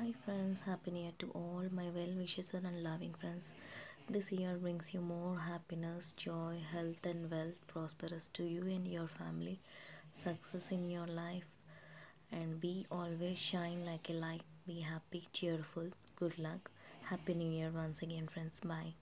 Hi friends, happy new year to all my well-wishers and loving friends. This year brings you more happiness, joy, health, and wealth, prosperous to you and your family, success in your life, and be always shine like a light. Be happy, cheerful, good luck. Happy New Year once again, friends. Bye.